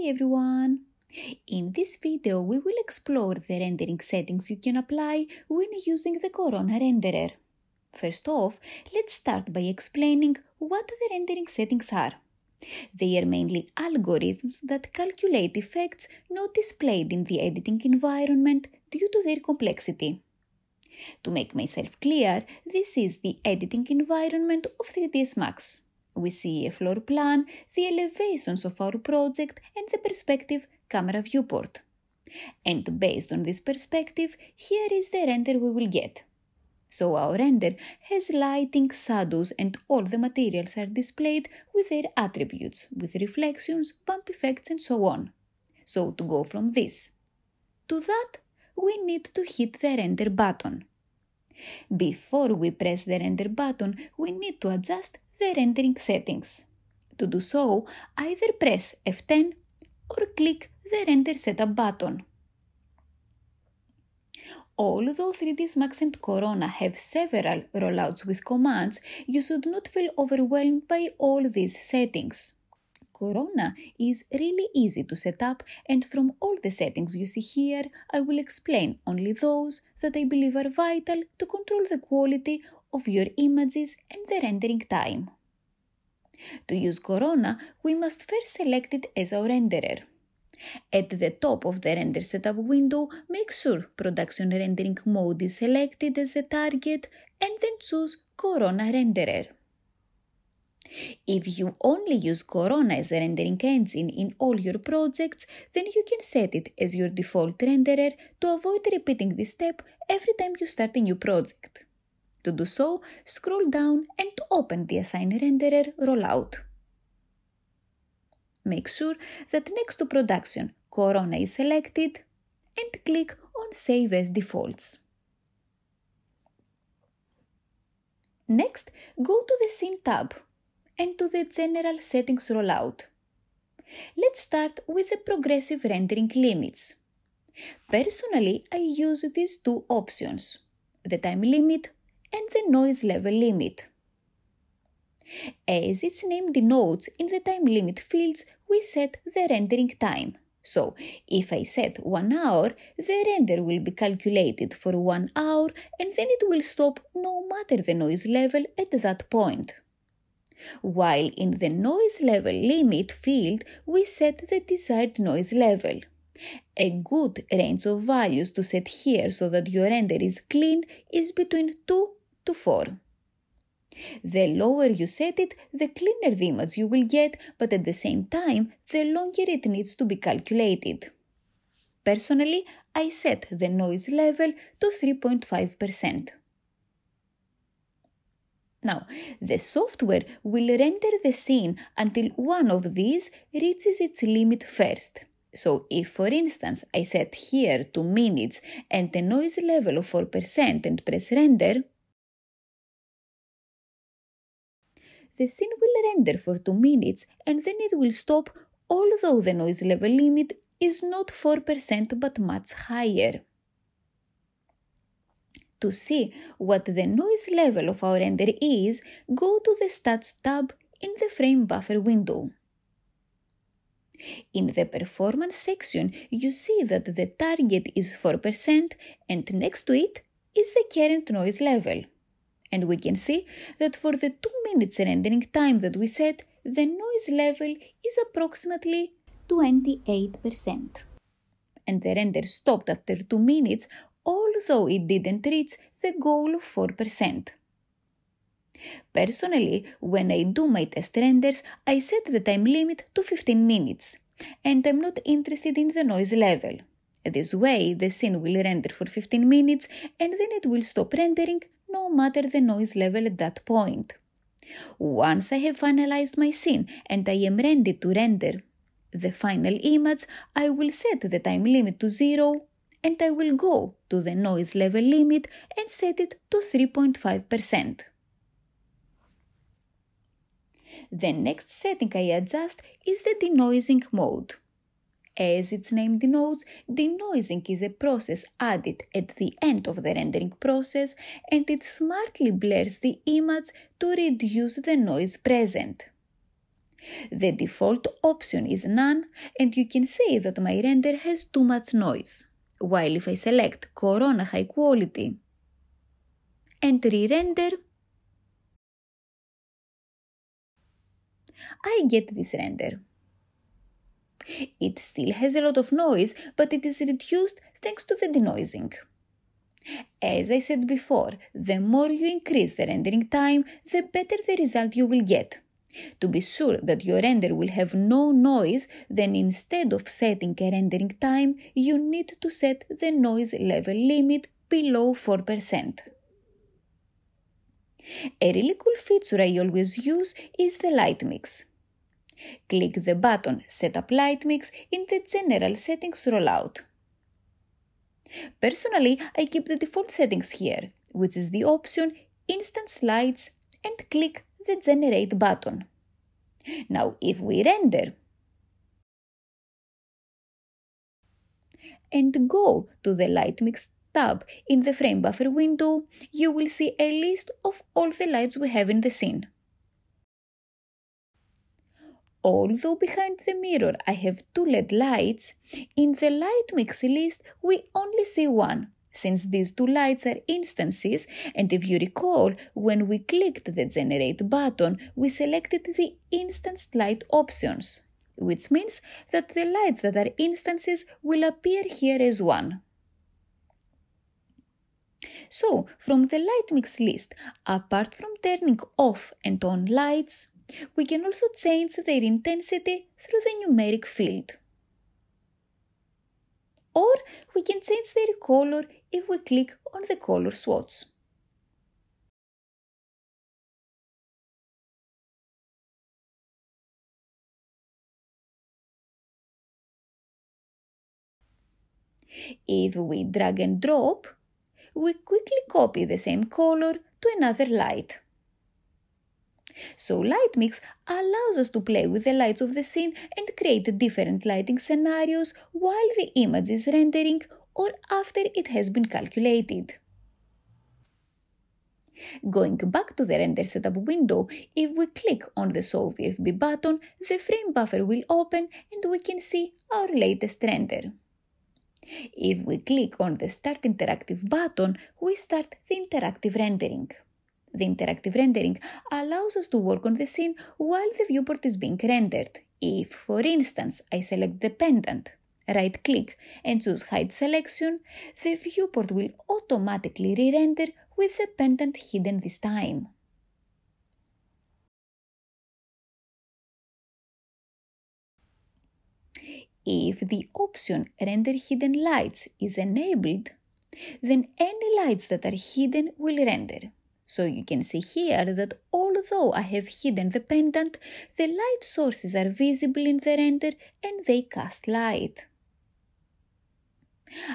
Hi everyone! In this video we will explore the rendering settings you can apply when using the Corona renderer. First off, let's start by explaining what the rendering settings are. They are mainly algorithms that calculate effects not displayed in the editing environment due to their complexity. To make myself clear, this is the editing environment of 3ds Max. We see a floor plan, the elevations of our project and the perspective camera viewport. And based on this perspective, here is the render we will get. So our render has lighting, shadows and all the materials are displayed with their attributes, with reflections, bump effects and so on. So to go from this to that, we need to hit the render button. Before we press the render button, we need to adjust the rendering settings. To do so, either press F10 or click the render setup button. Although 3ds Max and Corona have several rollouts with commands, you should not feel overwhelmed by all these settings. Corona is really easy to set up and from all the settings you see here, I will explain only those that I believe are vital to control the quality of your images and the rendering time. To use Corona, we must first select it as our renderer. At the top of the render setup window, make sure production rendering mode is selected as the target and then choose Corona renderer. If you only use Corona as a rendering engine in all your projects, then you can set it as your default renderer to avoid repeating this step every time you start a new project. To do so, scroll down and open the Assign Renderer rollout. Make sure that next to Production, Corona is selected and click on Save as Defaults. Next, go to the Scene tab and to the General Settings rollout. Let's start with the progressive rendering limits. Personally, I use these two options, the time limit and the noise level limit. As its name denotes, in the time limit fields we set the rendering time. So, if I set 1 hour, the render will be calculated for 1 hour and then it will stop no matter the noise level at that point while in the noise level limit field we set the desired noise level. A good range of values to set here so that your render is clean is between 2 to 4. The lower you set it, the cleaner the image you will get, but at the same time, the longer it needs to be calculated. Personally, I set the noise level to 3.5%. Now, the software will render the scene until one of these reaches its limit first. So if for instance I set here 2 minutes and the noise level of 4% and press render, the scene will render for 2 minutes and then it will stop although the noise level limit is not 4% but much higher. To see what the noise level of our render is, go to the Stats tab in the Frame Buffer window. In the Performance section, you see that the target is 4% and next to it is the current noise level. And we can see that for the 2 minutes rendering time that we set, the noise level is approximately 28%. And the render stopped after 2 minutes although it didn't reach the goal of 4%. Personally, when I do my test renders, I set the time limit to 15 minutes, and I'm not interested in the noise level. This way, the scene will render for 15 minutes and then it will stop rendering no matter the noise level at that point. Once I have finalized my scene and I am ready to render the final image, I will set the time limit to zero and I will go to the noise level limit and set it to 3.5%. The next setting I adjust is the denoising mode. As its name denotes, denoising is a process added at the end of the rendering process and it smartly blurs the image to reduce the noise present. The default option is none and you can say that my render has too much noise. While if I select Corona High Quality and re-render, I get this render. It still has a lot of noise, but it is reduced thanks to the denoising. As I said before, the more you increase the rendering time, the better the result you will get. To be sure that your render will have no noise, then instead of setting a rendering time, you need to set the noise level limit below 4%. A really cool feature I always use is the light mix. Click the button Set up light mix in the General Settings rollout. Personally, I keep the default settings here, which is the option Instance Lights and click the Generate button. Now, if we render and go to the Light Mix tab in the frame buffer window, you will see a list of all the lights we have in the scene. Although behind the mirror I have two LED lights, in the light mix list we only see one, since these two lights are instances and if you recall, when we clicked the generate button, we selected the instance light options, which means that the lights that are instances will appear here as one. So, from the light mix list, apart from turning off and on lights, we can also change their intensity through the numeric field. Or we can change their color if we click on the color swatch. If we drag and drop, we quickly copy the same color to another light. So light mix allows us to play with the lights of the scene and create different lighting scenarios while the image is rendering or after it has been calculated. Going back to the render setup window, if we click on the Show VFB button, the frame buffer will open and we can see our latest render. If we click on the Start Interactive button, we start the interactive rendering. The interactive rendering allows us to work on the scene while the viewport is being rendered. If, for instance, I select the pendant, right click and choose hide selection, the viewport will automatically re-render with the pendant hidden this time. If the option Render Hidden Lights is enabled, then any lights that are hidden will render. So you can see here that although I have hidden the pendant, the light sources are visible in the render and they cast light.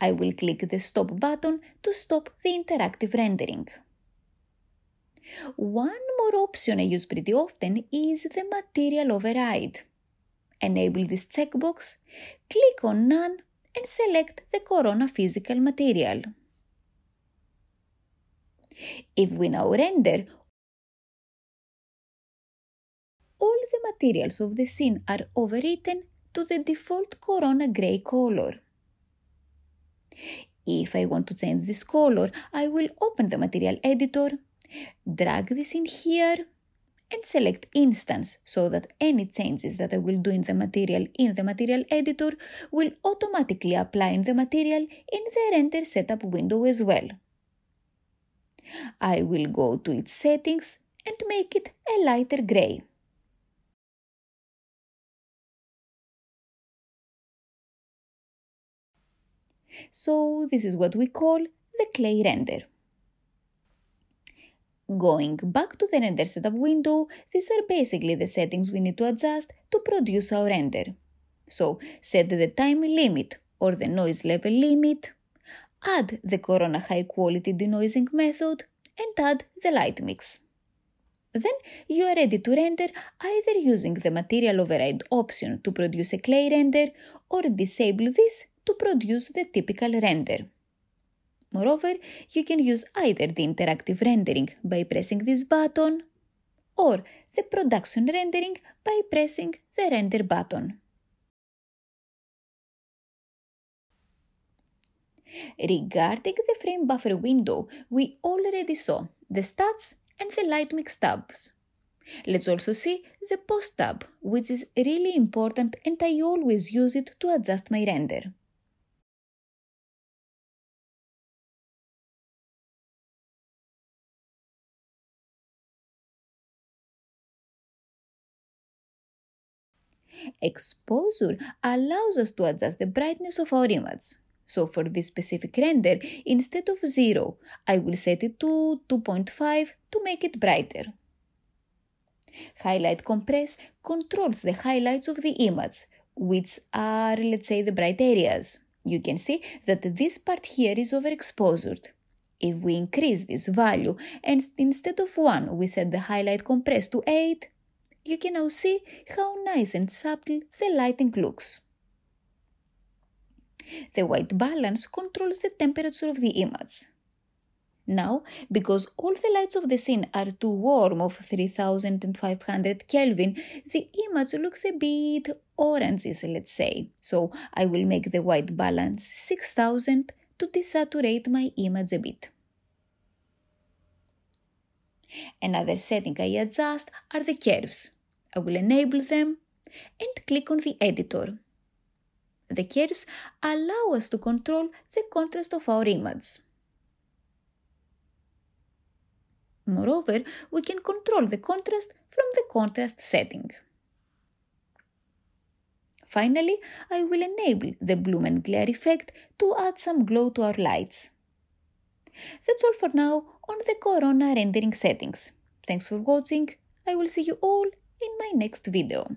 I will click the stop button to stop the interactive rendering. One more option I use pretty often is the material override. Enable this checkbox, click on None and select the Corona physical material. If we now render, all the materials of the scene are overwritten to the default Corona grey color. If I want to change this color, I will open the material editor, drag this in here and select instance so that any changes that I will do in the material in the material editor will automatically apply in the material in the render setup window as well. I will go to its settings and make it a lighter grey. So this is what we call the clay render. Going back to the render setup window, these are basically the settings we need to adjust to produce our render. So set the time limit or the noise level limit, add the Corona high quality denoising method and add the light mix. Then you are ready to render either using the material override option to produce a clay render or disable this to produce the typical render. Moreover, you can use either the interactive rendering by pressing this button or the production rendering by pressing the render button. Regarding the frame buffer window, we already saw the stats and the light mix tabs. Let's also see the post tab, which is really important and I always use it to adjust my render. Exposure allows us to adjust the brightness of our image. So for this specific render, instead of 0, I will set it to 2.5 to make it brighter. Highlight Compress controls the highlights of the image, which are, let's say, the bright areas. You can see that this part here is overexposed. If we increase this value and instead of 1 we set the highlight compress to 8, you can now see how nice and subtle the lighting looks. The white balance controls the temperature of the image. Now, because all the lights of the scene are too warm of 3500 Kelvin, the image looks a bit oranges, let's say. So I will make the white balance 6000 to desaturate my image a bit. Another setting I adjust are the curves. I will enable them and click on the editor. The curves allow us to control the contrast of our image. Moreover, we can control the contrast from the contrast setting. Finally, I will enable the bloom and glare effect to add some glow to our lights. That's all for now on the Corona rendering settings. Thanks for watching. I will see you all in my next video.